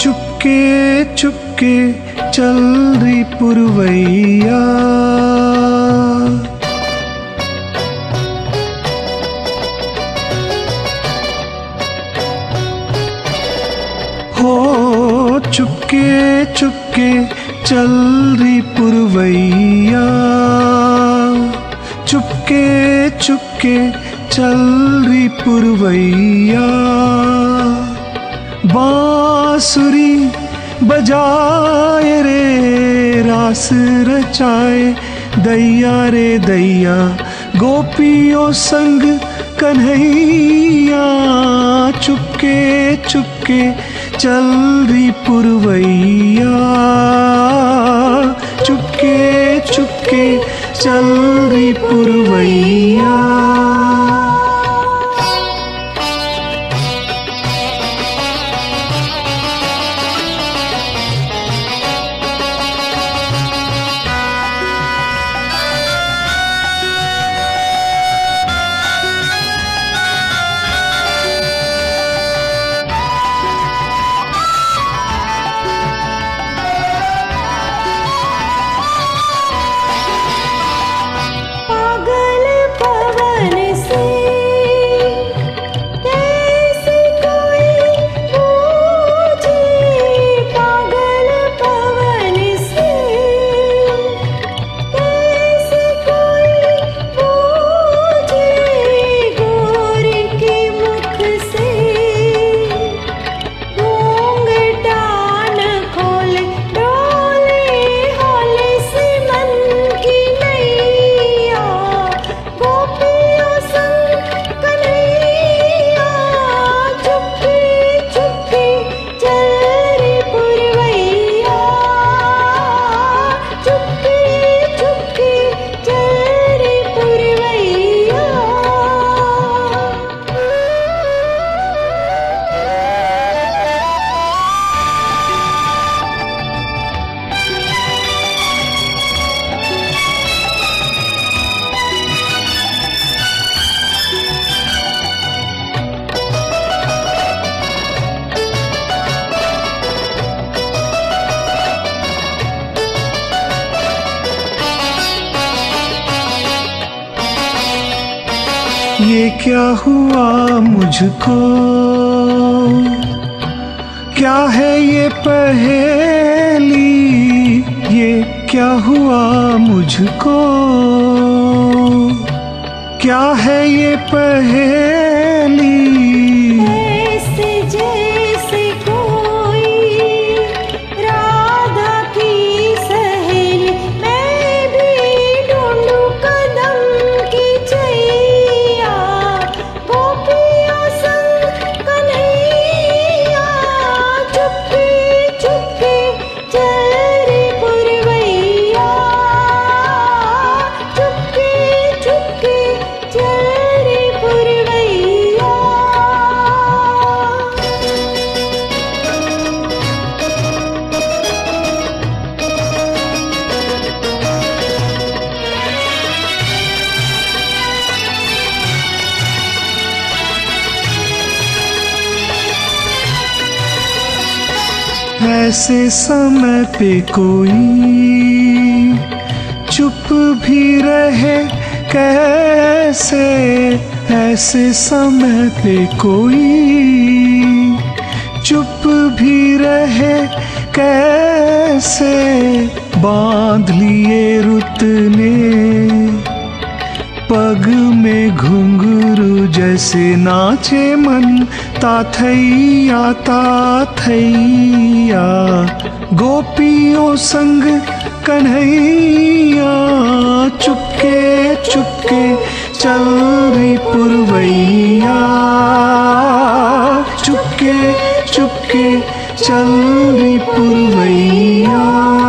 चुपके चुपके चल रही पुरवैया। हो चुपके चुपके चल रही पुरवैया। चुपके चुपके चल रही पुरवैया। बांसुरी बजाए रे, रास रचाए, दैया रे दैया, गोपियों संग कन्हैया, चुपके चुपके चल रही पुरवैया, चुपके चुपके चल रही पुरवैया। ये क्या हुआ मुझको? क्या है ये पहेली? ये क्या हुआ मुझको? क्या है ये पहेली? ऐसे समय पे कोई चुप भी रहे, कैसे ऐसे समय पे कोई चुप भी रहे, कैसे बाँध लिए रुत ने पग में घुंघरू जैसे नाचे मन, ताथैया ताथैया। गोपियों संग कन्हैया, चुपके चुपके चल रही पुरवैया। चुपके चुपके चल री पुरवैया।